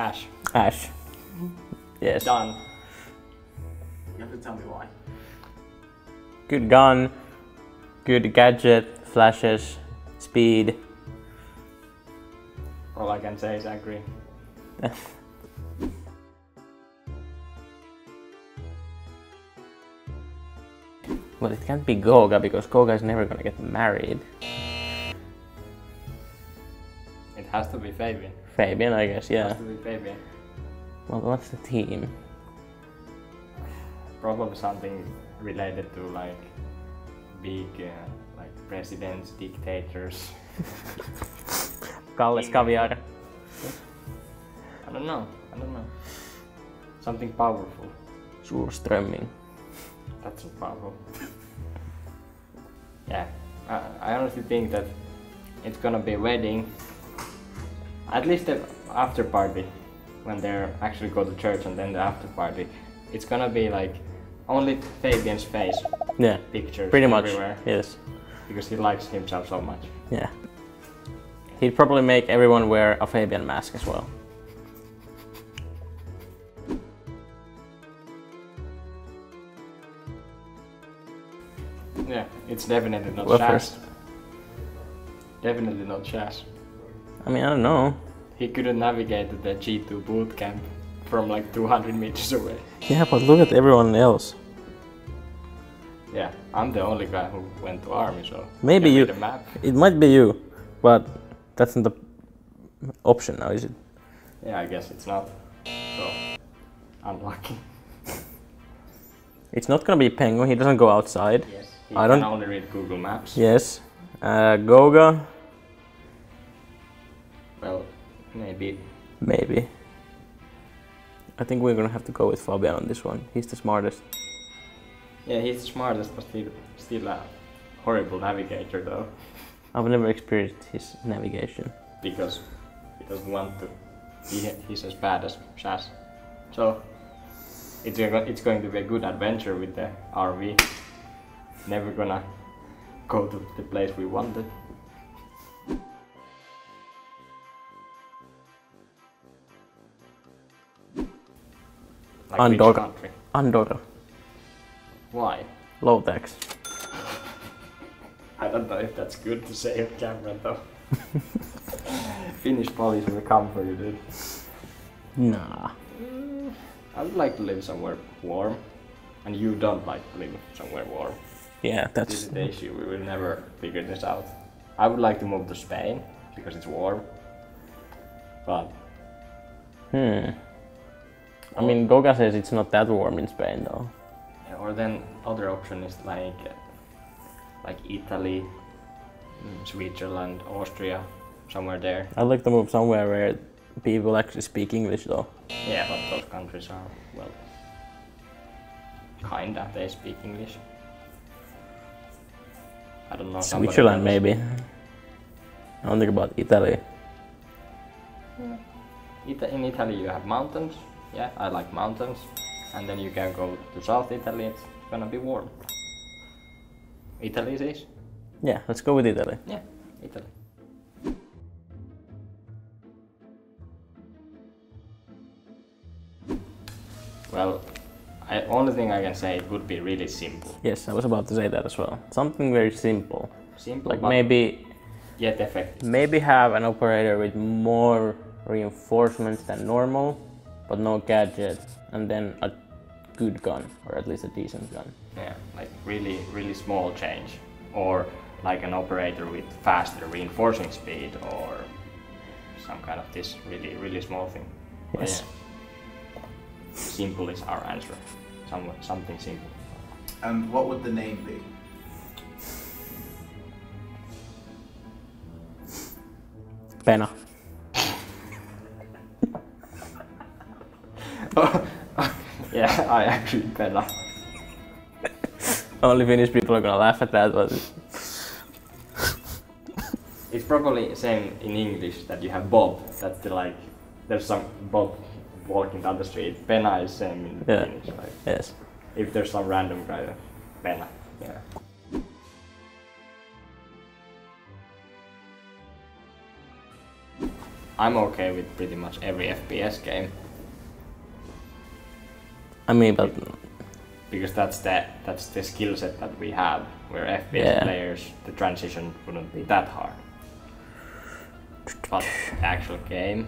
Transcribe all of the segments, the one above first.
Ash. Ash. Yes. Done. You have to tell me why. Good gun, good gadget, flashes, speed. All I can say is agree. Well, it can't be Goga because Goga is never gonna get married. Has to be Fabian. Fabian, I guess, yeah. has to be Fabian. Well, what's the team? Probably something related to like big uh, like presidents, dictators. Kaviar. I don't know. I don't know. Something powerful. Surströmming. That's powerful. yeah, I, I honestly think that it's gonna be a wedding. At least the after party, when they actually go to church and then the after party, it's gonna be like only Fabian's face Yeah, pictures pretty much. everywhere Yes. because he likes himself so much. Yeah. He'd probably make everyone wear a Fabian mask as well. Yeah, it's definitely not Well. Definitely not Shaz. I mean, I don't know. He couldn't navigate the G2 boot camp from like 200 meters away. Yeah, but look at everyone else. Yeah, I'm the only guy who went to army, so Maybe you- read the map. It might be you, but that's not the option now, is it? Yeah, I guess it's not. So unlucky. It's not gonna be Penguin, he doesn't go outside. Yes. He I can don't- only read Google Maps. Yes. Uh, Goga, maybe. maybe. I think we're gonna have to go with Fabian on this one. He's the smartest. Yeah, he's the smartest, but still, still a horrible navigator though, I've never experienced his navigation. because he doesn't want to. He, he's as bad as Shaz. So it's a, it's going to be a good adventure with the RV. Never gonna go to the place we wanted. Like Andorra. country? Andorra, Why? low tax. I don't know if that's good to say on camera though. Finnish police will come for you, dude. Nah. I would like to live somewhere warm, and you don't like to live somewhere warm. Yeah, that's This is the issue. We will never figure this out. I would like to move to Spain because it's warm, but hmm. I mean, Goga says it's not that warm in Spain though. or then other option is like like Italy, mm, Switzerland, Austria, somewhere there. I'd like to move somewhere where people actually speak English though. Yeah, but those countries are well, kinda. They speak English. I don't know. Switzerland maybe. I don't think about Italy. Ita- in Italy you have mountains. Yeah, I like mountains. And then you can go to South Italy. It's gonna be warm. Italy is. Yeah, let's go with Italy. Yeah, Italy. Well, I only thing I can say it would be really simple. Yes, I was about to say that as well. Something very simple. Simple, Like but maybe yet effective. maybe have an operator with more reinforcements than normal, but no gadgets, and then a good gun, or at least a decent gun. Yeah, like really, really small change, or like an operator with faster reinforcing speed, or some kind of this really, really small thing. Yes. yeah, simple is our answer. Some, something simple. And what would the name be? Pena. yeah, I agree, Bella. Only Finnish people are gonna laugh at that, but It's probably same in English that you have Bob. That's the like, there's some Bob walking down the street. Pena is same in Yeah. Finnish. Like, yes. if there's some random guy, Pena. Yeah. I'm okay with pretty much every FPS game I mean, but because that's the that's the skill set that we have. Where FPS Yeah. players, the transition wouldn't be that hard. But actual game,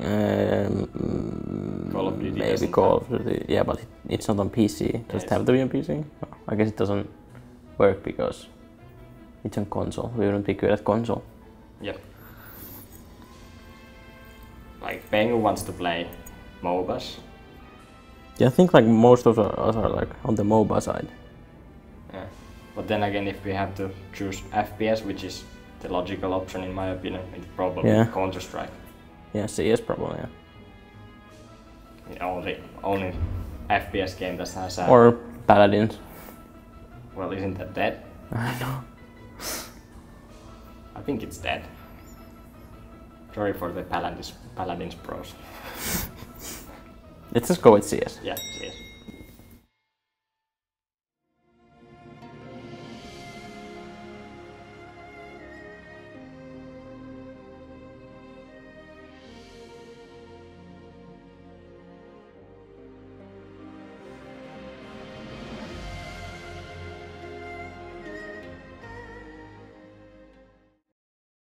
um, Call of Duty maybe Call of Duty. Yeah, but it, it's not on PC. Does it's- it have to be on PC? No, I guess it doesn't work because it's on console. We wouldn't be good at console. yep. Like Pengu wants to play MOBAs. Yeah, I think like most of us are like on the MOBA side. Yeah. But then again, if we have to choose FPS, which is the logical option in my opinion, it's probably Yeah. Counter Strike. Yeah, CS probably. Yeah. The only only FPS game that has a Or Paladins. well, isn't that dead? I know. I think it's dead. Sorry for the Paladins Paladins pros. Let's just go with CS. Yeah, yes.